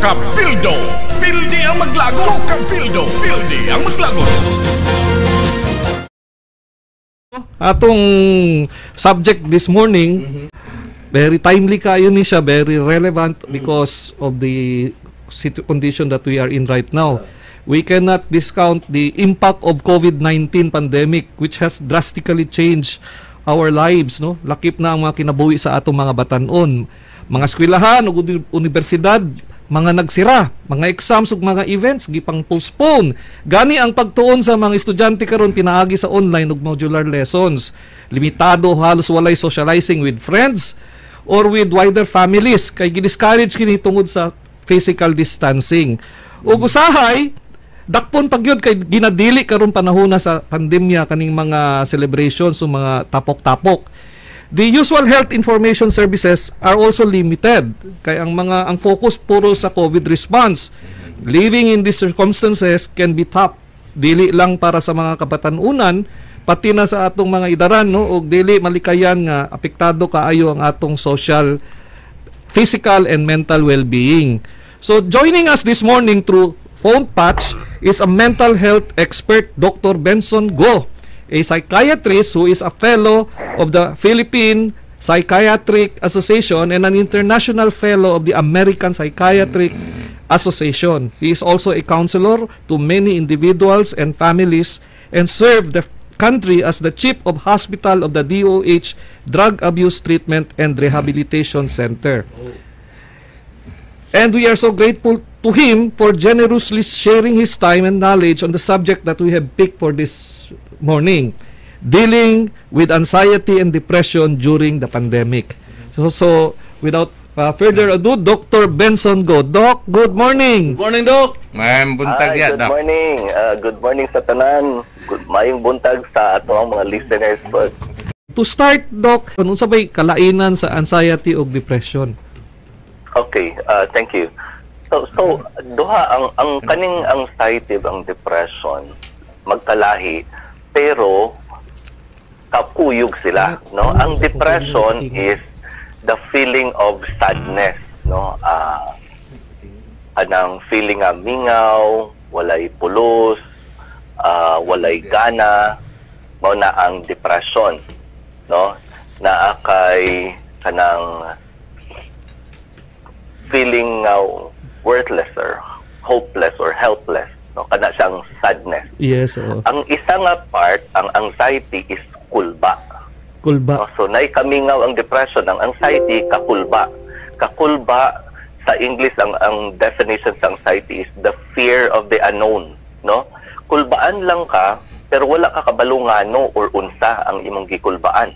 Kapildo. Pildi ang maglago. Kapildo. Pildi ang maglago. Atong subject this morning, very timely kayo ni siya, very relevant because of the condition that we are in right now. We cannot discount the impact of COVID-19 pandemic which has drastically changed our lives, no? Lakip na ang mga kinabuhi sa atong mga batanon. Mga eskwelahan ug uni- universidad, mga nagsira, mga exams ug mga events gipang postpone. Gani ang pagtuon sa mga estudyante karon pinaagi sa online ug modular lessons. Limitado halos walay socializing with friends or with wider families kay gidiscourage kini tungod sa physical distancing. Ug usahay dakpon pagyud kay ginadili karon panahona sa pandemya kaning mga celebrations o mga tapok-tapok. The usual health information services are also limited. Kaya ang mga ang focus puro sa COVID response. Living in these circumstances can be tough. Dili lang para sa mga kabatanunan, pati na sa atong mga idaran no ug dili malikayan nga apektado kaayo ang atong social physical and mental well-being. So joining us this morning through phone patch is a mental health expert Dr. Benson Go, a psychiatrist who is a fellow of the Philippine Psychiatric Association and an international fellow of the American Psychiatric Association. He is also a counselor to many individuals and families and served the country as the chief of hospital of the DOH Drug Abuse Treatment and Rehabilitation Center. And we are so grateful to him for generously sharing his time and knowledge on the subject that we have picked for this morning dealing with anxiety and depression during the pandemic. So, so without uh, further ado, Dr. Benson Go. Doc, good morning. Good morning, Doc. Mayang buntag Hi, yan. good morning. Uh, good morning sa tanan. Good mayong buntag sa ato ang mga listeners po. To start, Doc, ano sabay kalainan sa anxiety o depression? Okay, uh, thank you. So so duha ang ang kaning anxiety ang depression magkalahi pero kapuyog sila, no? Ang depression is the feeling of sadness, no? Ah anang feeling nga mingaw, walay pulos, ah, walay gana, mao na ang depression, no? Na kay kanang feeling uh, worthless or hopeless or helpless, no? Kana siyang sadness. Yes, oo. Ang isa nga part, ang anxiety is kulba. Kulba. No? So, naikamingaw ang depression, ang anxiety, kakulba. Kakulba, sa English, ang, ang definition sa anxiety is the fear of the unknown. No? Kulbaan lang ka, pero wala ka kabalungano or unsa ang imong gikulbaan.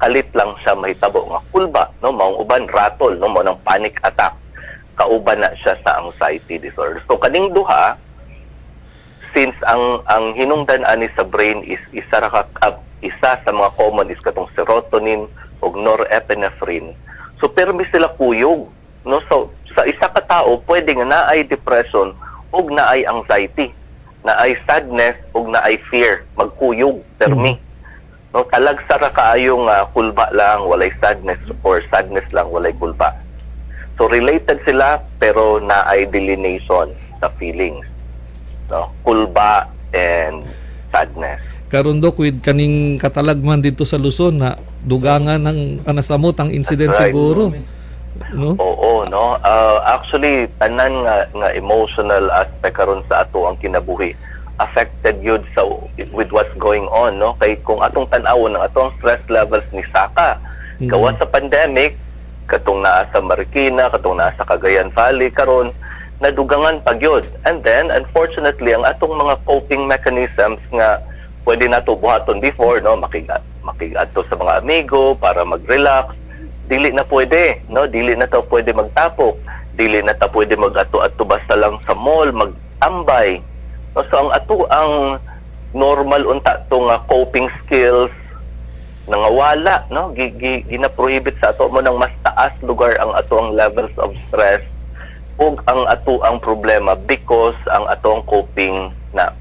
Kalit lang siya mahitabo nga kulba, no? Maong uban ratol, no? Mao ng panic attack. Kauban na siya sa anxiety disorder. So kaning duha, since ang ang hinungdan ani sa brain is isa ra ka ka- isa sa mga common is katong serotonin ug norepinephrine so permi sila kuyog no so sa isa ka tao pwede nga naay depression ug naay anxiety naay sadness ug naay fear magkuyog permi no talag sa ra kaayo nga kulba lang walay sadness or sadness lang walay kulba so related sila pero naay delineation sa feelings no kulba and sadness Karon Doc, with kaning katalagman dito sa Luzon na dugangan ng anasamot ang incident right. siguro. No? Oo, no. Uh, actually tanan nga nga emotional aspect karon sa ato ang kinabuhi affected yun sa with what's going on, no? Kay kung atong tan-awon ang atong stress levels ni Saka, Mhm. gawa sa pandemic, katong naa sa Marikina, katong naa sa Cagayan Valley karon nadugangan pag yun. And then, unfortunately, ang atong mga coping mechanisms nga pwede nato buhaton before, no, makiga, makigadto sa mga amigo para mag-relax, dili na pwede, no, dili na to pwede magtapok, dili na ta pwede mag-ato-ato basta lang sa mall, mag-ambay. No, so ang ato ang normal unta to nga coping skills nangawala no gi, gi, gina-prohibit sa ato mo ng mas taas lugar ang ato ang levels of stress ug ang ato ang problema because ang atong coping na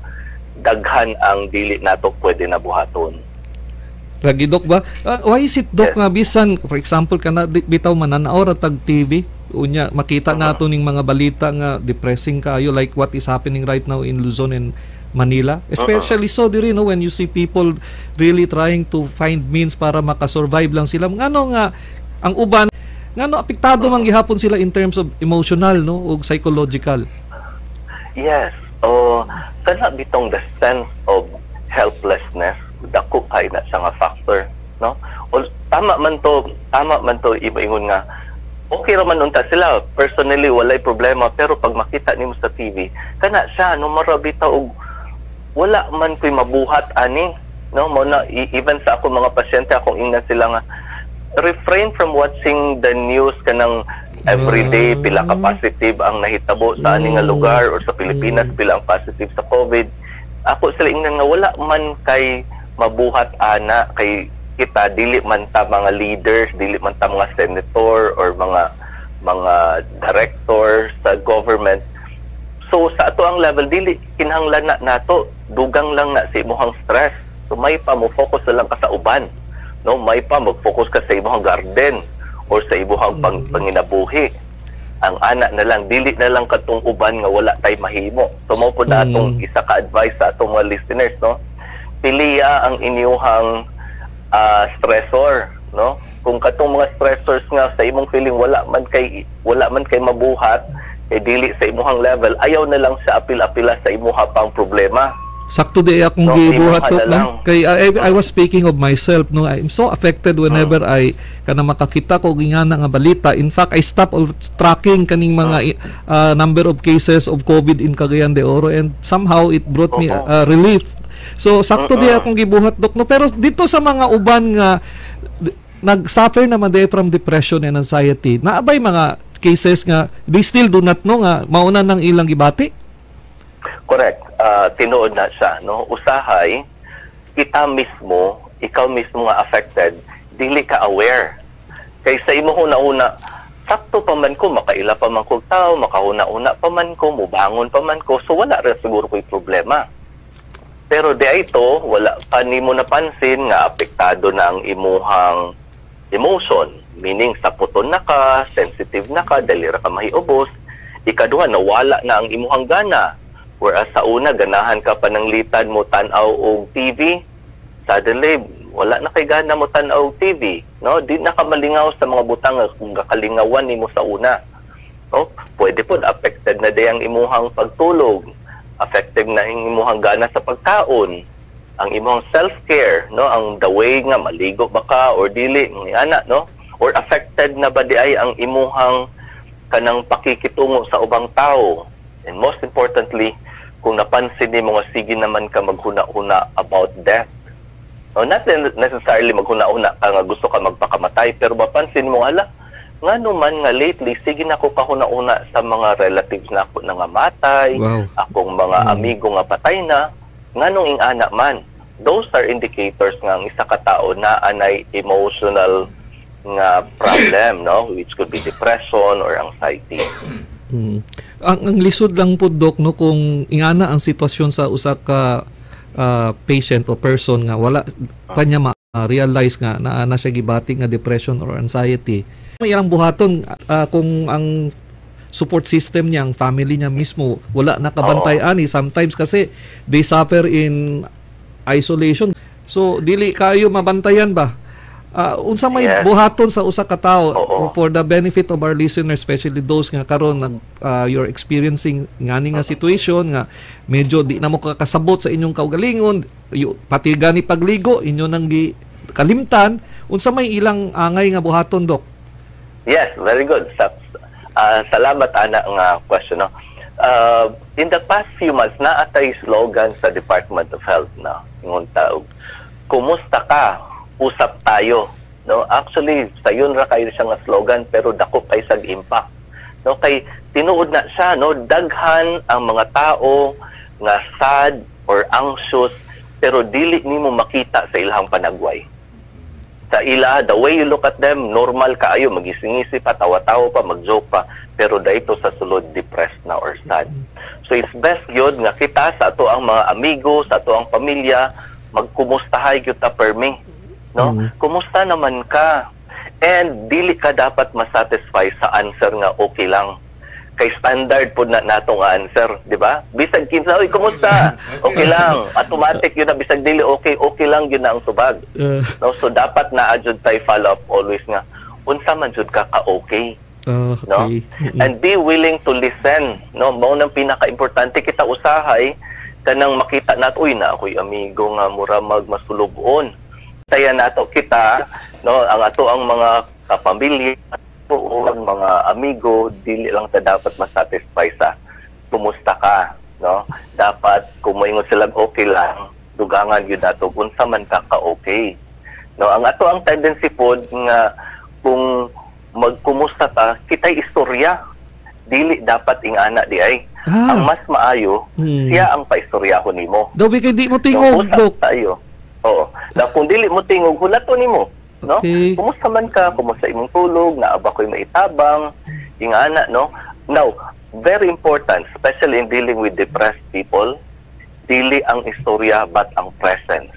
daghan ang dili nato pwede na buhaton Lagi Doc ba? Ah, why is it Doc Yes. nga bisan for example kana bitaw mananaw ra tag TV unya makita nato ning mga balita nga depressing kayo like what is happening right now in Luzon and Manila. Especially so diri no when you see people really trying to find means para makasurvive lang sila. Ngano nga ang uban ngano apektado man gihapon sila in terms of emotional no ug psychological. Yes. O kana bitong the sense of helplessness dako kay na siya nga factor, no? O, tama man to, tama man to iba-ingon nga okay ra man unta sila personally walay problema pero pag makita nimo sa TV kana siya no marabita og wala man ko'y mabuhat ani no mo na even sa ako mga pasyente akong ingnan sila nga refrain from watching the news kanang everyday Mm. pila ka positive ang nahitabo sa ani nga Mm. lugar or sa Pilipinas Mm. pila ang positive sa COVID ako sila ingnan nga wala man kay mabuhat ana kay kita dili man ta mga leaders dili man ta mga senator or mga mga director sa government. So sa ato ang level dili kinahanglan na nato. Dugang lang na sa imong stress. So may pa mo focus na lang ka sa uban. No may pa mag-focus ka sa imong garden or sa imong pang, panginabuhi. Ang ana na lang dili na lang katong uban nga wala tay mahimo. So mao po na atong Mm. isa ka advice sa atong mga listeners no? Piliya ang inyuhang ah, stressor no kung katong mga stressors nga sa imong feeling wala man kay wala man kay mabuhat kay dili sa imong level ayaw na lang sa apil-apila sa imuha pang problema Sakto di akong No, gibuhat to lang. Kay I, I was speaking of myself no. I'm so affected whenever I kana makakita ko gingana nga balita. In fact, I stop all tracking kaning mga uh, number of cases of COVID in Cagayan de Oro and somehow it brought me uh, relief. So sakto di Oo. akong gibuhat dok no. Pero dito sa mga uban nga nag-suffer naman di from depression and anxiety. Naabay mga cases nga they still do not know nga mauna nang ilang gibati. Correct. Ah, tinuod na siya, no? Usahay, kita mismo, ikaw mismo nga affected, dili ka aware. Kaysa imo una-una, sakto pa man ko, makaila pa man ko tao, makahuna-una pa man ko, mubangon pa man ko, so wala rin siguro ko'y problema. Pero di ito, wala pa ni mo napansin nga apektado na ang imuhang emotion. Meaning, saputon na ka, sensitive na ka, dali ra ka mahiubos. Ikaduha, nawala na ang imuhang gana. Whereas sa una, ganahan ka pa ng litad mo tanaw og TV. Suddenly, wala na kay gana mo tanaw TV. No? Di na ka malingaw sa mga butang kung gakalingawan ni mo sa una. No? Pwede po, affected na di ang imuhang pagtulog. Affected na ang imuhang gana sa pagkaon. Ang imuhang self-care, no? Ang the way nga maligo ba ka or dili, mga ana, no? Or affected na ba di ay ang imuhang kanang pakikitungo sa ubang tao. And most importantly, kung napansin ni mga sige naman ka maghuna-huna about death. No, not necessarily maghuna-huna ka nga gusto ka magpakamatay, pero mapansin mo, ala, nga naman nga lately, sige na ako kahuna-una sa mga relatives na ako na nga matay, Wow. akong mga Mm. amigo nga patay na, nga nung ingana man. Those are indicators nga ang isa ka tao na anay emotional nga problem, no? Which could be depression or anxiety. Mm. Ang, ang lisod lang po dok no kung ingana ang sitwasyon sa usa ka ah, patient o person nga wala kanya ma-realize nga na na siya gibati nga depression or anxiety. May ilang buhaton ah, kung ang support system niya, ang family niya mismo wala nakabantay ani. Sometimes kasi they suffer in isolation. So dili kayo mabantayan ba? Ah, unsa may Yes. buhaton sa usa ka tawo for the benefit of our listeners especially those nga karon nag ah, you're experiencing ngani nga situation nga medyo di na mo kakasabot sa inyong kaugalingon. Yu- pati gani pagligo inyo nang gi kalimtan. Unsa may ilang angay nga buhaton dok Yes, very good. Sa, ah, salamat ana nga question no. Uh, in the past few months na atay slogan sa Department of Health na ingon taog. Kumusta ka? Usap tayo. No, actually sayon ra kayo siya nga slogan pero dako kay sag impact. No, kay tinuod na siya no daghan ang mga tao nga sad or anxious pero dili nimo makita sa ilang panagway sa ila, the way you look at them, normal kaayo, magisingisi pa, tawa-tawa pa, mag-joke pa, pero dahito sa sulod, depressed na or sad. So it's best yun nga kita sa ato ang mga amigo, sa ato ang pamilya, magkumustahay gyud ta permi. No? Mhm. Kumusta naman ka? And dili ka dapat masatisfy sa answer nga okay lang. Kay standard po na natong answer, di ba? Bisag kinsa, oy, kumusta? Okay lang. Automatic yun na bisag dili okay, okay lang yun na ang subag. Uh, No, so dapat na adjud tay follow up always nga unsa man jud ka ka okay uh, no okay. Mm-mm. and be willing to listen no mao nang pinaka-importante kita usahay kanang makita nato uy na ako'y amigo nga mura magmasulubon taya nato kita no ang ato ang mga kapamilya o ang mga amigo dili lang ta dapat masatisfy sa kumusta ka no? Dapat kung moingon sila okay lang. Dugangan yun nato unsa man ka ka okay. No ang ato ang tendency pod nga kung magkumusta ta kitay istorya. Dili dapat ingana di ay. Ah. ang mas maayo Hmm. siya ang paistoryahon nimo. Daw kay di mo No, tingog, usap Dok. tayo? Oo. Na kung dili mo tingog hulato nimo no Okay. kumusta man ka kumusta imong tulog na aba ko'y maitabang ingana no now very important especially in dealing with depressed people dili ang istorya but ang presence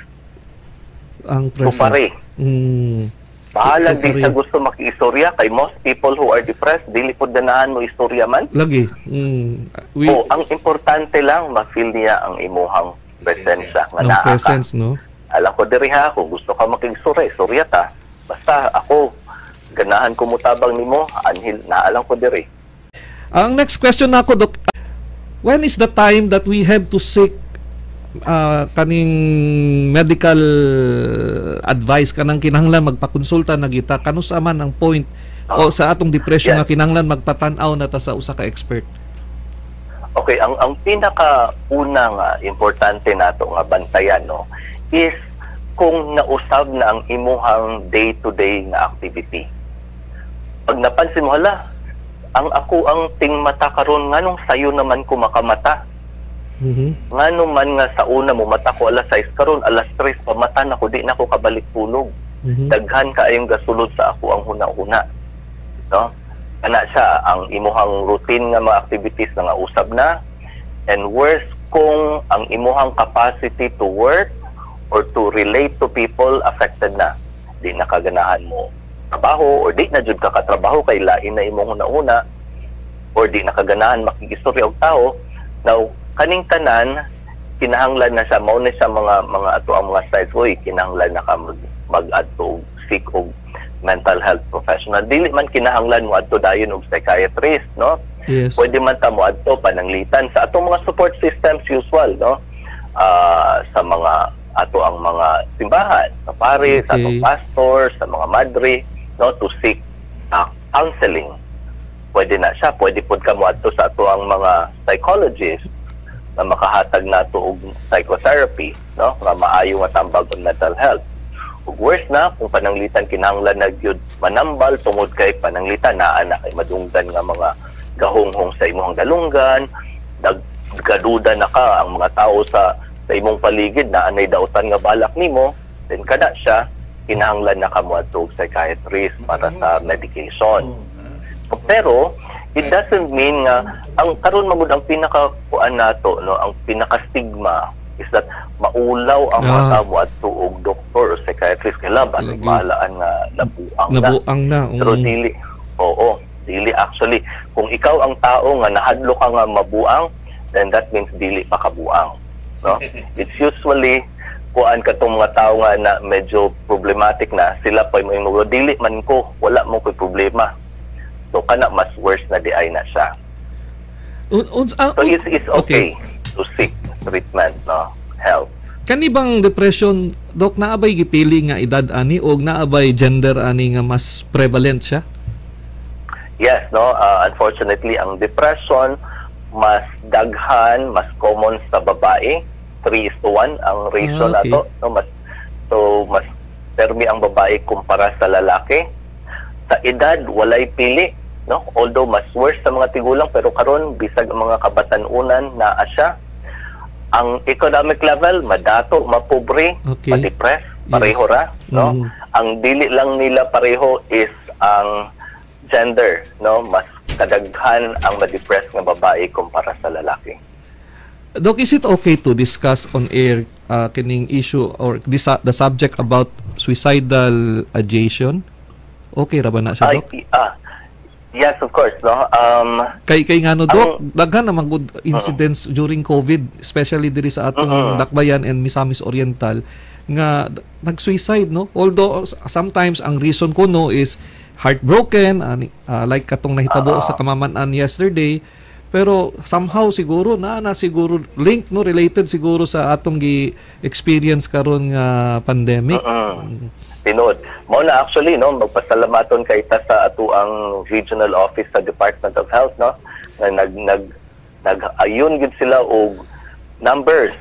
Ang presence. pare Mm. bahala di sa gusto makiistorya kay most people who are depressed dili po ganahan mo istorya man Lagi. Mm. We, o ang importante lang ma-feel niya ang imuhang presensya nga ang naa presence, no? Alam ko diri ha kung gusto ka makigsura istorya ta basta ako ganahan ko mutabang nimo anhil naalam ko diri Ang next question nako, Dok. When is the time that we have to seek uh, kaning medical advice kanang kinahanglan magpakonsulta na kita kanusa man ang point o sa atong depression Yeah. nga kinahanglan magpatan-aw na ta sa usa ka expert. Okay, ang ang pinaka una nga importante nato nga bantayan no is kung nausab na ang imuhang day-to-day nga activity. Pag napansin mo hala, ang ako ang ting mata karon nganong sayo naman ko makamata. Mhm. Ngano man nga sa una mo mata ko alas 6 karon alas 3 pa mata na ko di na ko kabalik tulog. Mhm. daghan kaayong gasulod sa ako ang huna-huna no ana siya ang imuhang routine nga mga activities na nga usab na and worse kung ang imuhang capacity to work or to relate to people affected na. Di nakaganahan mo trabaho or di na jud ka katrabaho kay lain na imong huna-una or di nakaganahan makikistorya og tao. Now kaning tanan kinahanglan na siya. Mao na siya mga mga ato ang mga sites. Oy kinahanglan na ka mag mag-adto og seek og mental health professional. Dili man kinahanglan mo adto dayon og psychiatrist no? Yes. pwede man ta mo adto pananglitan. Sa atong mga support systems usual no? Ah, sa mga ato ang mga simbahan sa pare sa Okay. atong pastor sa mga madre no to seek ah, counseling pwede na siya pwede pod ka mo adto sa ato ang mga psychologist na makahatag nato og psychotherapy no nga maayo nga tambag on mental health ug worse na kung pananglitan kinahanglan na gyud manambal tungod kay pananglitan naa na kay madunggan nga mga gahonghong sa imong galunggan naggaduda na ka ang mga tao sa sa imong paligid na anay dautan nga balak nimo then kada siya kinahanglan na kamo adto og psychiatrist para sa medication. Pero it doesn't mean nga ang karon magud ang pinaka kuan nato no ang pinaka stigma is that maulaw ang mga Ah. tao adto og doktor o psychiatrist. Kay laban maalaan nga labuang na? Nabuang na. pero Mm. dili oo dili actually. Kung ikaw ang tao nga nahadlo ka nga mabuang then that means dili pa kabuang no it's usually kuan katong mga tao nga na medyo problematic na sila pa mo yung dili man ko wala mo ko'y problema so kana mas worse na di ay na siya Un- ah, so un- it's, it's okay, to seek treatment no help Kani bang depression, Dok, naabay gipili nga edad ani o naabay gender ani nga mas prevalent siya? Yes, no. Uh, unfortunately, ang depression mas daghan, mas common sa babae. 3 is to 1 ang ratio Ah, okay. nato. No, mas so mas permi ang babae kumpara sa lalaki. Sa edad walay pili, no? Although mas worse sa mga tigulang pero karon bisag ang mga kabatan-unan naa siya. Ang economic level madato, mapobre, Okay. ma-depress, pareho ra, no? Mm. ang dili lang nila pareho is ang gender no mas kadaghan ang ma-depress nga babae kumpara sa lalaki Dok, is it okay to discuss on air uh, kining issue or this, the subject about suicidal ideation? Okay ra ba na siya, Ay, Doc? ah, yes, of course, no? Um, Kay kay ngano Doc, Ang- daghan naman good incidents during COVID, especially diri sa atong Oo. Dakbayan and Misamis Oriental nga nag-suicide no. Although sometimes ang reason ko no is heartbroken ah, like katong nahitabo Oo. sa kamamanan yesterday pero somehow siguro na na siguro link no related siguro sa atong gi experience karon nga pandemic. Mm-mm. Tinood. Mao na actually no magpasalamaton kay ta sa ato ang regional office sa Department of Health no na nag nag nag ayun gid sila og numbers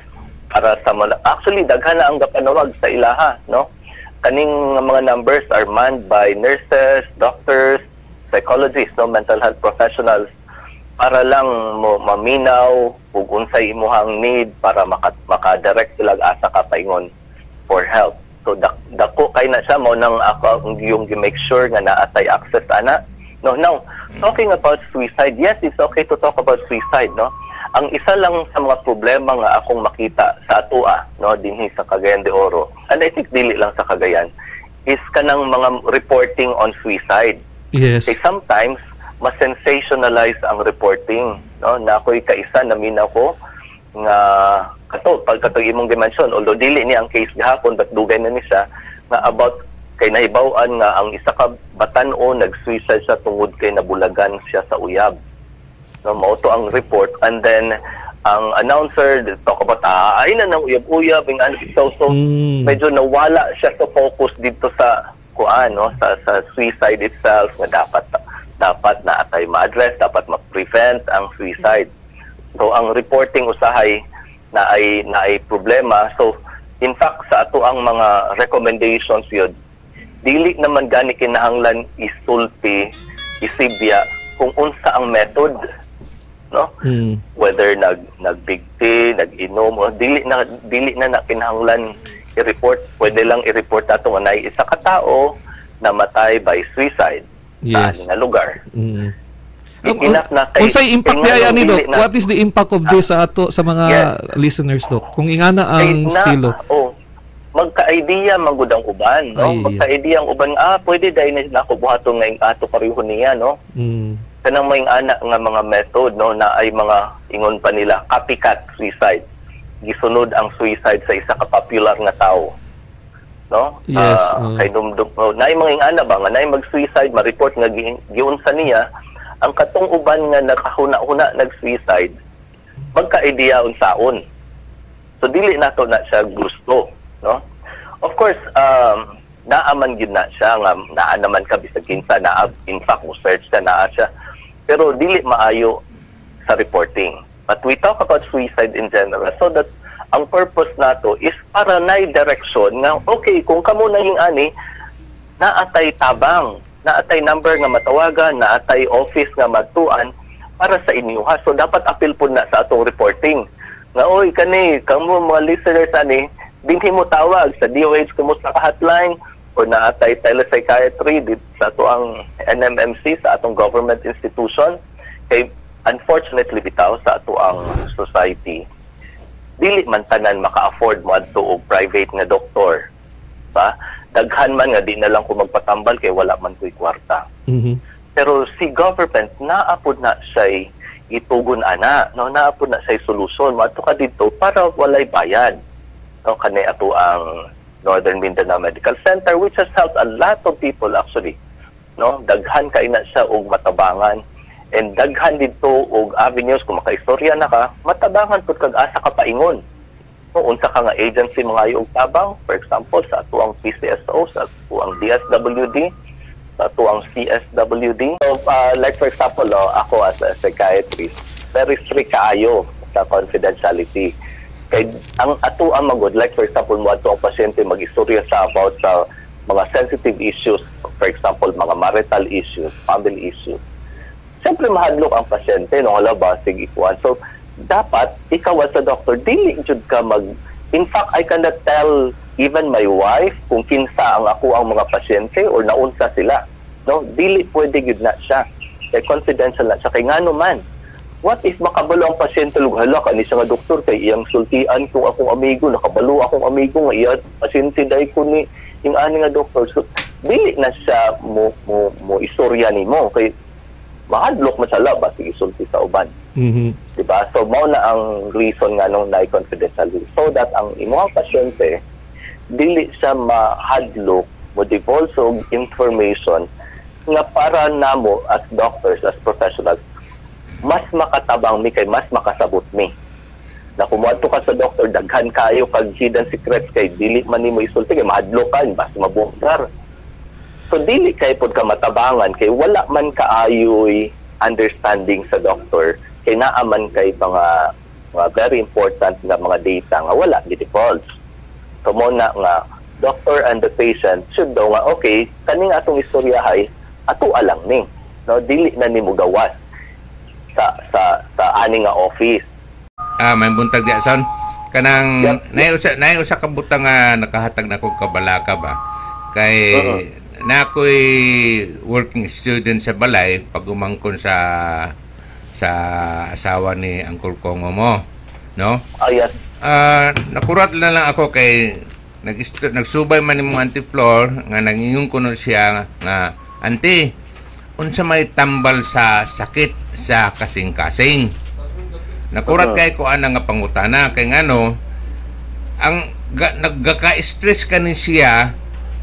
para sa mga actually daghan na ang gapanawag sa ilaha no kaning mga numbers are manned by nurses, doctors, psychologists, no mental health professionals para lang mo maminaw ug unsay imuhang need para maka, maka-direct sila asa ka paingon for help. So dak, dako kay na siya mo nang ako yung make sure nga naatay access ana. No, now talking about suicide, yes, it's okay to talk about suicide, no. Ang isa lang sa mga problema nga akong makita sa atua, no, dinhi sa Cagayan de Oro, and I think dili lang sa Cagayan, is kanang mga reporting on suicide. Yes. Kay sometimes ma-sensationalize ang reporting no na ako'y kaisa na minaw ko nga kato pagkatong imong dimension although dili ni ang case gahapon but dugay na ni siya nga about kay nahibaw-an nga ang isa ka batan-o nag-suicide siya tungod kay nabulagan siya sa uyab no mao to ang report and then ang announcer talk about ah, ay na ng uyab-uyab ng ano so so Mm. medyo nawala siya sa focus dito sa kuan no sa sa suicide itself nga dapat dapat na atay ma-address dapat ma-prevent ang suicide. So ang reporting usahay na ay na ay problema. So in fact sa ato ang mga recommendations yun dili naman gani kinahanglan isulti isibya kung unsa ang method no? Mm. whether nag nagbigti, nag-inom o dili na dili na na kinahanglan i-report, pwede lang i-report nato nga isa ka tao namatay by suicide Yes. nga lugar. Mm. Na kay- Unsay impact niya ni Doc? na- What is the impact of this sa ato sa mga Yes. listeners Doc? Kung ingana ang na- estilo. Oh, magka-idea magud ang uban, no? Magka-idea ang uban, ah, pwede dahil na nako buhaton nga ato pareho niya, no? Mm. kanang may ana nga mga method no na ay mga ingon pa nila copycat suicide gisunod ang suicide sa isa ka popular nga tao no? Yes, uh. kay dumdum no, naay mga ingana ba nga? Naay mag-suicide ma-report nga gi- giunsa niya. Ang katong uban nga nakahuna-huna nag-suicide magka-idea unsaon so dili nato na siya gusto no? Of course um naaman gid na siya nga naa naman ka bisag kinsa naa in fact mo search na naa siya. Pero dili maayo sa reporting. But we talk about suicide in general. So that ang purpose nato is para na direction nga okay kung kamo na yung ani naatay tabang naatay number nga matawagan naatay office nga matuan para sa inyo ha? So dapat appeal po na sa atong reporting. Nga oy kani kamo mga listeners ani dinhi mo tawag sa DOH kumusta ka hotline o naatay telepsychiatry dito sa ato ang NMMC sa atong government institution. Kay unfortunately bitaw sa ato ang society dili man tanan maka-afford mo adto og private nga doktor ba? Daghan man nga di na lang ko magpatambal kay wala man ko'y kwarta. Mhm. pero si government naapod na siya itugon ana no naapod na siya solusyon. Mo ka dito para walay bayad. No kani ato ang Northern Mindanao Medical Center which has helped a lot of people actually no? Daghan kay na siya og matabangan and daghan dito og avenues kung makaistorya na ka matabangan pud kag asa ka paingon. No unsa ka nga agency mga og tabang for example sa ato ang PCSO sa ato ang DSWD sa ato ang CSWD so uh, like for example oh, ako as a psychiatrist very strict kaayo sa confidentiality. Kay ang ato ang magod like for example mo ato ang pasyente mag-istorya sa about sa mga sensitive issues for example mga marital issues family issues siyempre mahadlok ang pasyente no? Wala ba sige kuan so dapat ikaw as a doctor dili jud ka mag in fact I cannot tell even my wife kung kinsa ang ako ang mga pasyente or naunsa sila no? Dili pwede gid na siya. Kay confidential na siya. Kay ngano man what if makabalo ang pasyente lug hala kani siya nga doktor kay iyang sultian kung akong amigo nakabalo akong amigo nga iya pasyente dai ko ni yung ani nga doktor. So dili na siya mo mo, mo istorya nimo. Kay mahadlok man sa labas isulti sa uban. Mhm. di ba so mao na ang reason nga nung na confidentiality so that ang imong pasyente dili siya mahadlok mo divulge og information nga para namo as doctors as professionals mas makatabang mi kay mas makasabot mi. Na kumuadto ka sa doktor daghan kayo kag hidden secrets kay dili man nimo isulti kay mahadlok ka basta mabungkar So dili kay pod ka matabangan kay wala man kaayoy understanding sa doctor kay naa man kay mga, mga very important nga mga data nga wala gidivulge. So mo na nga doctor and the patient should daw nga okay kaning atong istoryahay ato alang ni no dili na nimo gawas sa sa sa ani nga office Ah, may buntag di son. Kanang Yep. nay usa nay usa ka butang nga nakahatag na kog kabalaka ba. Kay Oo. Na ako'y working student sa balay pag umangkon sa sa asawa ni Uncle Kongo mo, no? ayas Ah, nakurat na lang ako kay nag nagsubay man imong auntie Flor nga nangingon ko no siya nga auntie unsa may tambal sa sakit sa kasing-kasing. Nakurat kay ko ana nga pangutana kay ngano ang ga, naggaka-stress ka ni siya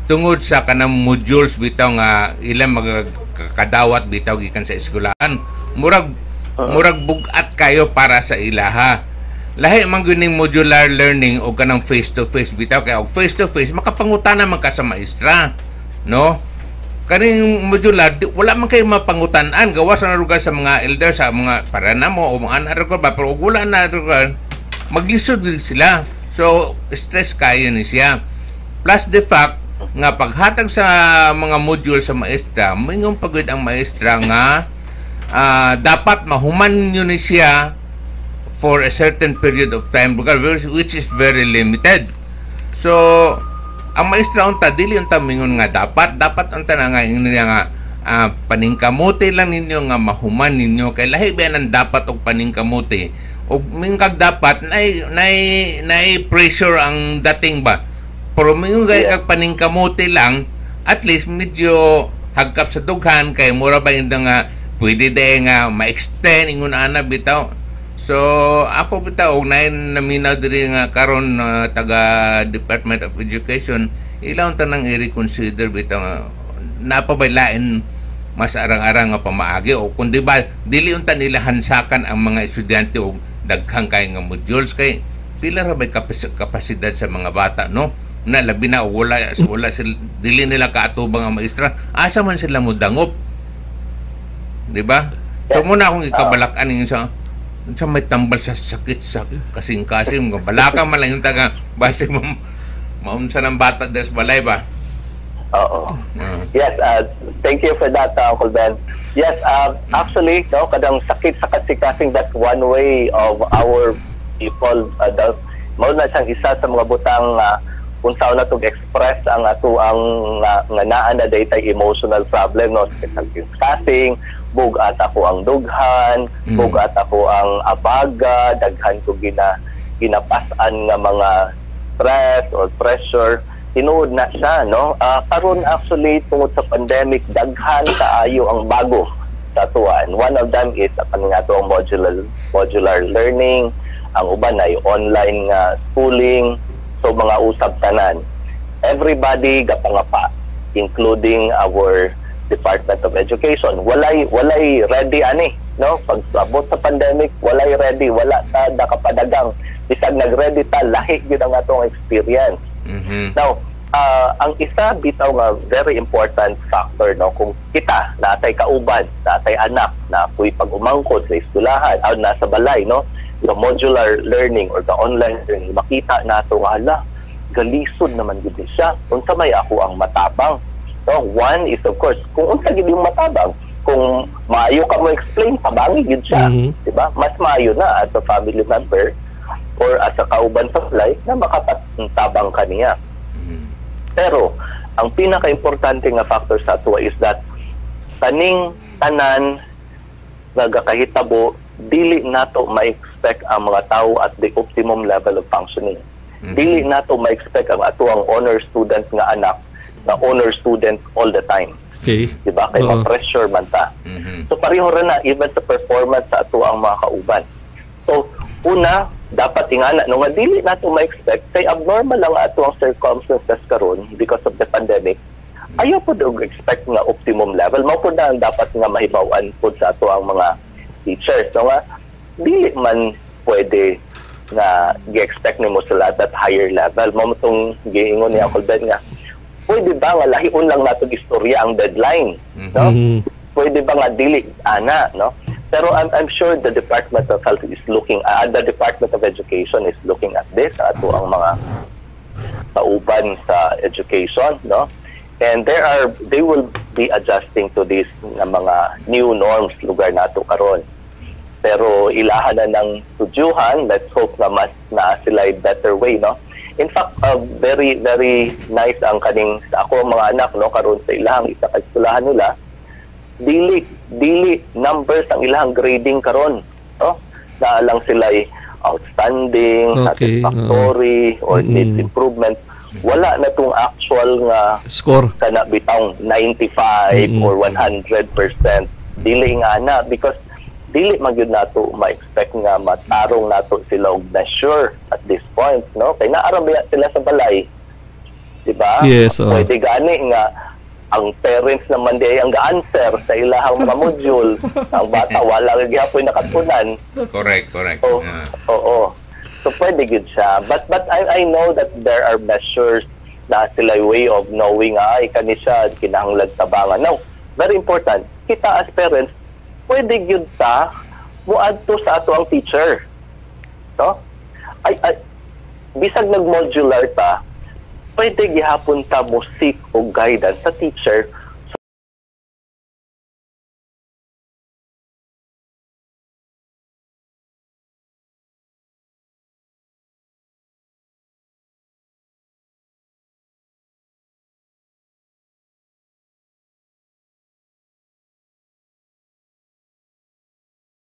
tungod sa kanang modules bitaw nga ilang magkakadawat bitaw gikan sa eskwelahan. Murag Oo. murag bugat kayo para sa ilaha. Lahi man gyud ning modular learning o kanang face to face bitaw kay og face to face makapangutana man ka sa maestra, no? Kaning modular di, wala man kayo mapangutan-an gawas na lugar sa mga elder sa mga para na mo o mga anak ko ba pero og wala na lugar maglisod sila. So stress kayo ni siya. Plus the fact nga paghatag sa mga module sa maestra, mingon pagod ang maestra nga ah, dapat mahuman ni siya for a certain period of time which is very limited. So, ang maestra unta dili unta mingon nga dapat dapat unta na nga niya nga ah, paningkamuti lang ninyo nga mahuman ninyo. Kay lahi ba ang dapat og paningkamuti? Og mingkag dapat nay nay nay pressure ang dating ba pero mingon gay Yeah. kag paningkamuti lang at least medyo hagkap sa dughan kay mura ba yung nga pwede day nga ma-extend ingon ana bitaw So ako bitaw og nain naminaw diri nga karon na taga Department of Education ilang tanang i-reconsider bitaw nga napabailain mas arang-arang nga pamaagi o kundi ba dili unta nila hansakan ang mga estudyante og daghang kay nga modules kay pila ra bay kapas- kapasidad sa mga bata no na labi na wala wala sila dili nila kaatubang ang maestra. Asa man sila mo dangop? Di ba? So muna akong ikabalak-an yung sa sa may tambal sa sakit sa kasing-kasing. Mga balaka man lang yung taga base mo maunsa ng bata des balay ba? Oo. Ah. Yes, uh, thank you for that, uh, Uncle Ben. Yes, uh, actually, no, kadang sakit sa kasing that's one way of our people. Uh, the, mao na siyang isa sa mga butang uh, kung saan na to express ang ato ang nga, nga naa na data emotional problem no? Sa kasing bugat ako ang dughan Mm. bugat ako ang abaga daghan ko gina ginapasan nga mga stress or pressure. Tinuod na siya no? Ah, karon actually tungod sa pandemic daghan kaayo ang bago sa tuwan one of them is ang nga ang modular modular learning. Ang uban ay online nga schooling so mga usab tanan. Everybody gapangapa including our Department of Education. Walay walay ready ani no? Pag abot sa pandemic walay ready. Wala ta nakapadagang bisag nag-ready ta lahi gyud ang atong experience. Mhm. Now, ah, ang isa bitaw nga very important factor no? Kung kita natay kauban, natay anak na ako'y pag-umangkod sa eskwelahan, o nasa balay no, the modular learning or the online learning, makita nato nga hala, galisod naman gid siya. Unsa may ako ang matabang. No, one is of course kung unsa gid yung matabang, kung maayo ka mo explain, tabangi gid siya, Mhm. di ba? Mas maayo na as a family member or as a kauban sa balay na makapatabang kaniya. Mhm. Pero, ang pinaka-importante nga factor sa ato is that taning tanan nga gakahitabo dili nato ma-expect ang mga tao at the optimum level of functioning. Mhm. Dili nato ma-expect ang ato ang honor students nga anak na honor student all the time. Okay. Di ba? Kay Oo. ma-pressure man ta. Mhm. So pareho rin na even sa performance sa ato ang mga kauban. So una, dapat ingana no nga dili nato ma-expect kay abnormal lang ato ang circumstances karon because of the pandemic. Ayaw po dog expect nga optimum level. Mao po na ang dapat nga mahibawan po sa ato ang mga teachers. So nga dili man pwede nga gi-expect nimo sila at higher level. Mao tong giingon ni Uncle Ben nga pwede ba nga lahiun lang nato istorya ang deadline, no? Mhm. pwede ba nga dili ana no pero I'm, I'm sure the Department of Health is looking uh, the Department of Education is looking at this ato ang mga kauban sa education no and there are they will be adjusting to this na mga new norms lugar nato karon. Pero ilahan na ng tudyuhan let's hope na mas na sila better way no? In fact uh, very very nice ang kaning sa ako mga anak no? Karon sa ilang isa ka eskwelahan nila. Dili dili numbers ang ilang grading karon no? Na lang sila outstanding Okay, satisfactory or Mm-mm. needs improvement wala na tong actual nga Score. kana bitang 95 Mm-mm. or 100% dili nga na because dili magyud nato ma-expect nga matarong nato sila og na sure at this point no kay naara ba sila sa balay di ba Yes, oo. pwede gani nga ang parents naman di ay ang answer sa ilahang mga module ang bata wala nga gyapon nakatunan Correct, correct. Oh, Ah. oo. So pwede good siya. But but I I know that there are measures na sila way of knowing ay kani siya kinahanglan tabangan. Now, very important. Kita as parents, pwede gyud ta muadto sa ato ang teacher. No? Ay, ay bisag nag-modular ta, pwede gihapon ta mo seek og guidance sa teacher